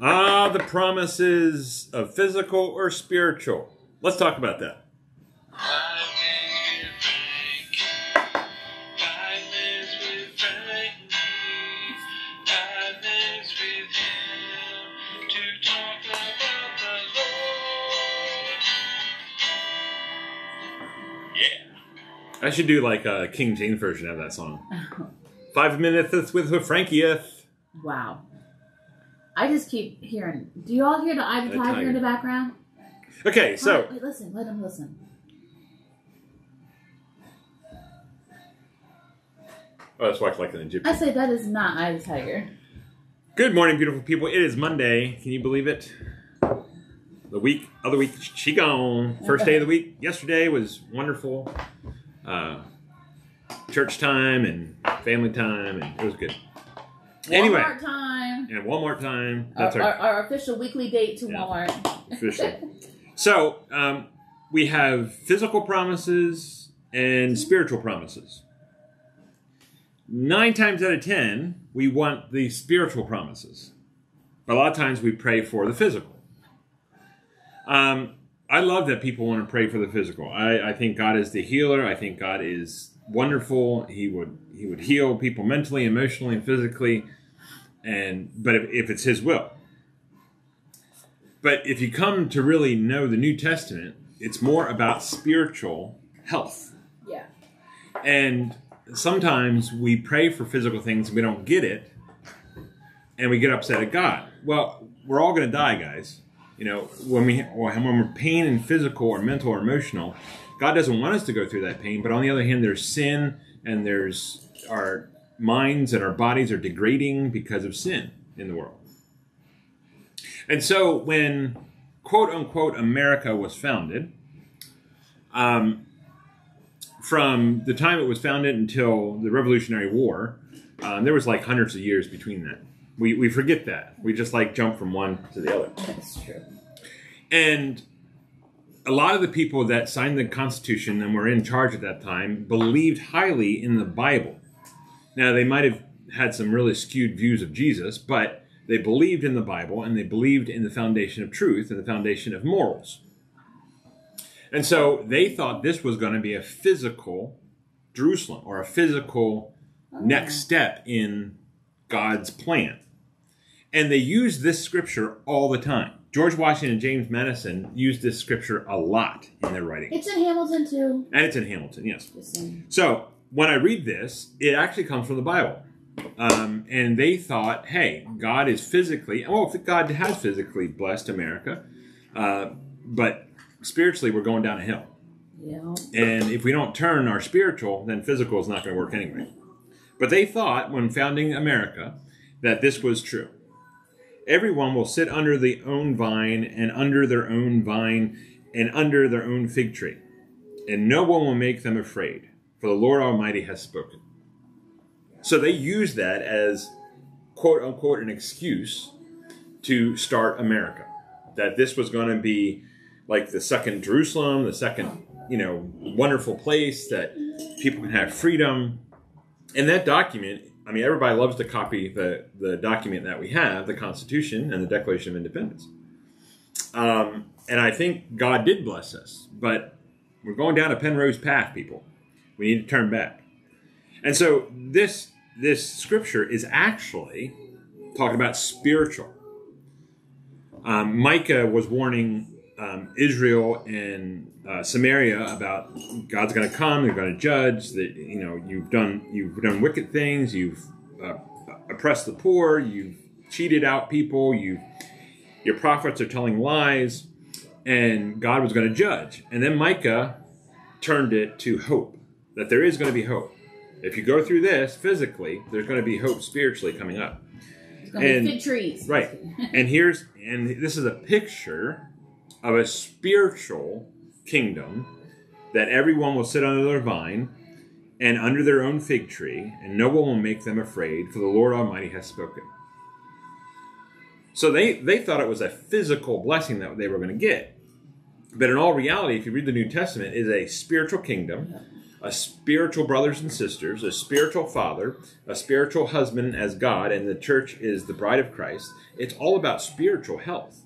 Ah, the promises of physical or spiritual. Let's talk about that. I should do like a King James version of that song. Five minutes with Frankie. Wow. I just keep hearing. Do you all hear the Eye of the The Tiger tiger. in the background? Okay, so Wait, listen. Let them listen. oh, that's why I like an Egyptian. I say that is not Eye of the Tiger. Good morning, beautiful people. It is Monday. Can you believe it? The week, other week, she gone. First day of the week. Yesterday was wonderful. Uh, church time and family time, and it was good. Anyway, Walmart time. and one more time. That's our, our our official weekly date to Yeah. Walmart. official. So um, we have physical promises and spiritual promises. Nine times out of ten, we want the spiritual promises. But a lot of times we pray for the physical. Um, I love that people want to pray for the physical. I, I think God is the healer. I think God is wonderful. He would He would heal people mentally, emotionally, and physically. And but if, if it's His will, but if you come to really know the New Testament, it's more about spiritual health. Yeah. And sometimes we pray for physical things and we don't get it, and we get upset at God. Well, we're all going to die, guys. You know, when we when we're pain and physical or mental or emotional, God doesn't want us to go through that pain. But on the other hand, there's sin and there's our minds and our bodies are degrading because of sin in the world. And so when quote unquote America was founded, um, from the time it was founded until the Revolutionary War, um, there was like hundreds of years between that. We, we forget that. We just like jump from one to the other. That's true. And a lot of the people that signed the Constitution and were in charge at that time believed highly in the Bible. Now, they might have had some really skewed views of Jesus, but they believed in the Bible and they believed in the foundation of truth and the foundation of morals. And so they thought this was going to be a physical Jerusalem or a physical next oh. step in God's plan. And they used this scripture all the time. George Washington and James Madison used this scripture a lot in their writing. It's in Hamilton too. And it's in Hamilton, yes. So when I read this, it actually comes from the Bible. Um, and they thought, hey, God is physically, well, God has physically blessed America, uh, but spiritually we're going down a hill. Yeah. And if we don't turn our spiritual, then physical is not going to work anyway. But they thought, when founding America, that this was true. Everyone will sit under the own vine, and under their own vine, and under their own fig tree. And no one will make them afraid, for the Lord Almighty has spoken. So they used that as quote unquote an excuse to start America. That this was going to be like the second Jerusalem, the second, you know, wonderful place that people can have freedom. And that document, I mean, everybody loves to copy the, the document that we have, the Constitution and the Declaration of Independence. Um, and I think God did bless us, but we're going down a Penrose path, people. We need to turn back. And so this this scripture is actually talking about spiritual. Um, Micah was warning um, Israel and uh, Samaria about God's going to come. They're going to judge. That you know you've done you've done wicked things. You've uh, oppressed the poor. You've cheated out people. You your prophets are telling lies, and God was going to judge. And then Micah turned it to hope that there is going to be hope. If you go through this physically, there's going to be hope spiritually coming up. And- trees. Right. and here's and this is a picture of a spiritual kingdom that everyone will sit under their vine and under their own fig tree, and no one will make them afraid, for the Lord Almighty has spoken. So they, they thought it was a physical blessing that they were going to get. But in all reality, if you read the New Testament, it is a spiritual kingdom a spiritual brothers and sisters, a spiritual father, a spiritual husband as God, and the church is the bride of Christ. It's all about spiritual health.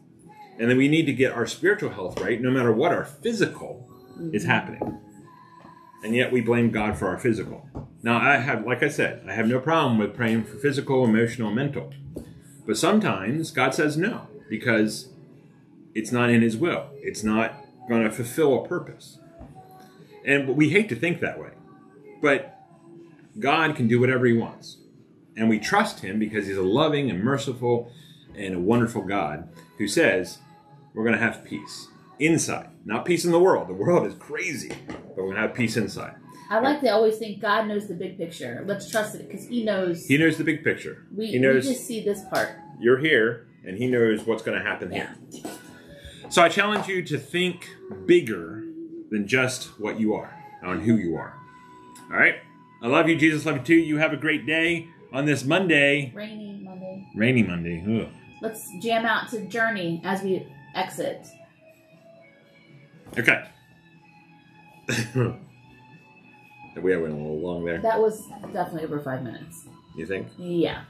And then we need to get our spiritual health right no matter what our physical is happening. And yet we blame God for our physical. Now, I have, like I said, I have no problem with praying for physical, emotional, mental. But sometimes God says no because it's not in His will. It's not going to fulfill a purpose. And we hate to think that way. But God can do whatever He wants. And we trust Him because He's a loving and merciful and a wonderful God who says we're going to have peace inside, not peace in the world. The world is crazy, but we're going to have peace inside. I like to always think God knows the big picture. Let's trust it because He knows. He knows the big picture. we, he knows we just see this part. you're here, and He knows what's going to happen Yeah. here. So I challenge you to think bigger than just what you are, on who you are. All right? I love you. Jesus love you too. You have a great day on this Monday, Rainy Monday. rainy Monday. Ugh. Let's jam out to Journey as we exit. Okay. we went a little long there. That was definitely over five minutes. You think? Yeah.